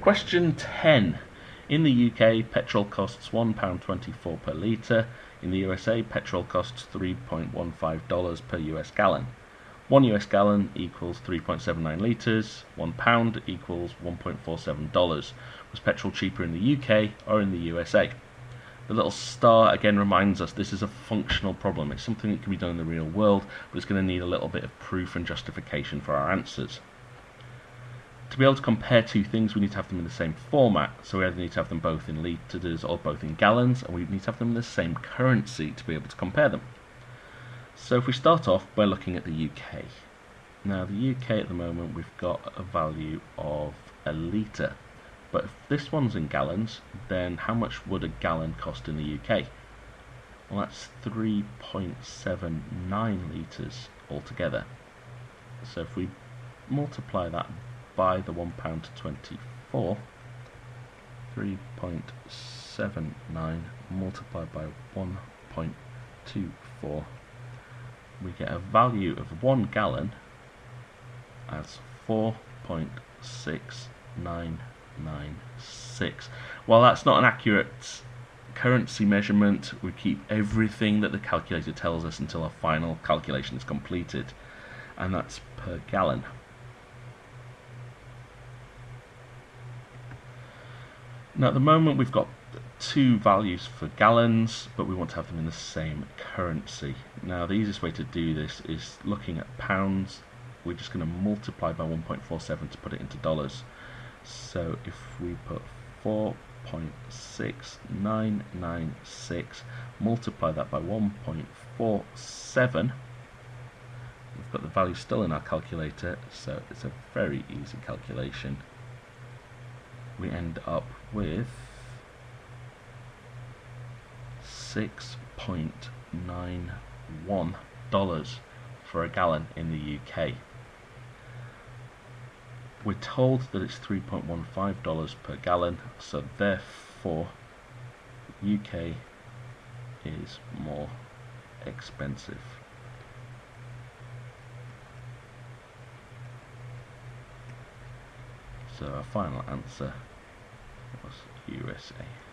Question 10. In the UK, petrol costs £1.24 per litre. In the USA, petrol costs $3.15 per US gallon. 1 US gallon equals 3.79 litres, 1 pound equals $1.47. Was petrol cheaper in the UK or in the USA? The little star again reminds us this is a functional problem. It's something that can be done in the real world, but it's going to need a little bit of proof and justification for our answers. To be able to compare two things, we need to have them in the same format. So we either need to have them both in litres or both in gallons, and we need to have them in the same currency to be able to compare them. So if we start off by looking at the UK. Now the UK at the moment we've got a value of a litre. But if this one's in gallons, then how much would a gallon cost in the UK? Well that's 3.79 litres altogether. So if we multiply that by the £1.24, 3.79 multiplied by 1.24, we get a value of one gallon as 4.699.6. While that's not an accurate currency measurement, we keep everything that the calculator tells us until our final calculation is completed, and that's per gallon. Now at the moment we've got two values for gallons, but we want to have them in the same currency. Now the easiest way to do this is looking at pounds. We're just going to multiply by 1.47 to put it into dollars. So if we put 4.6996, multiply that by 1.47, we've got the value still in our calculator, so it's a very easy calculation we end up with 6.91 dollars for a gallon in the UK. We're told that it's 3.15 dollars per gallon, so therefore UK is more expensive. So our final answer USA.